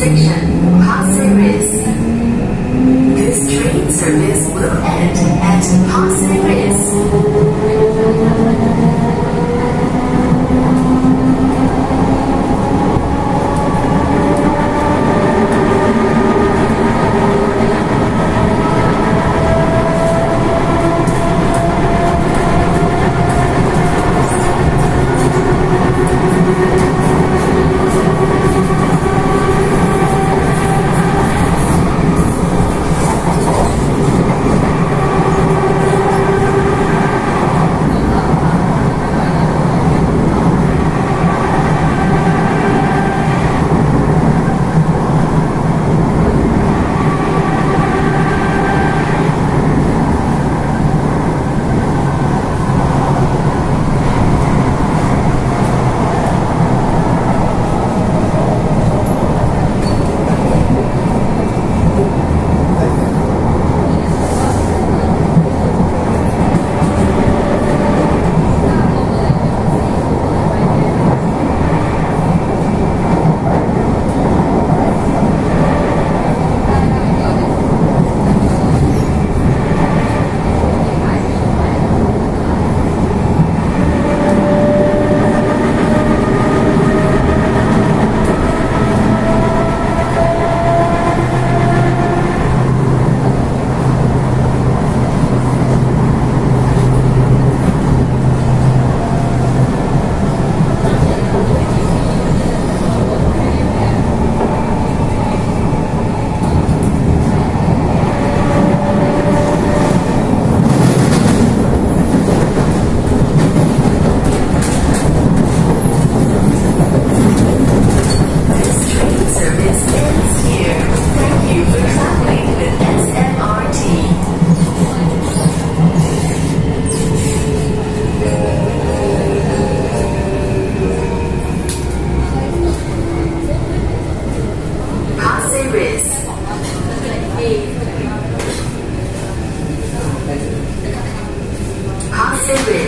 section. Stupid.